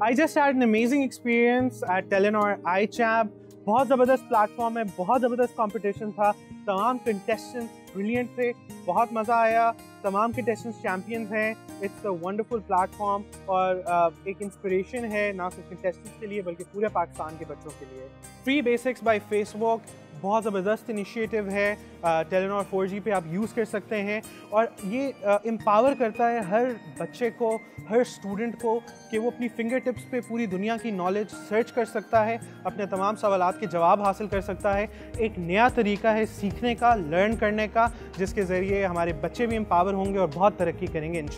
I just had an amazing experience at Telenor iChab. बहुत ज़बरदस्त platform है, बहुत ज़बरदस्त कंपटीशन था। तमाम कंटेस्टेंट्स ब्रिलियंट थे, बहुत मज़ा आया। तमाम कंटेस्टेंट्स चैम्पियंस हैं। इट्स अ वंडरफुल प्लेटफॉर्म और एक इंस्पिरेशन है, ना सिर्फ़ कंटेस्टेंट्स के लिए, बल्कि पूरे पाकिस्तान के बच्चों के लिए। फ्री बेसिक्स बाय फेसबुक बहुत ज़बरदस्त इनिशिएटिव है टेलीनॉर फोर जी पे आप यूज़ कर सकते हैं। और ये एम्पावर करता है हर बच्चे को, हर स्टूडेंट को कि वो अपनी फिंगर टिप्स पे पूरी दुनिया की नॉलेज सर्च कर सकता है, अपने तमाम सवाल के जवाब हासिल कर सकता है। एक नया तरीका है सीखने का लर्न करने का, जिसके ज़रिए हमारे बच्चे भी एम्पावर होंगे और बहुत तरक्की करेंगे इन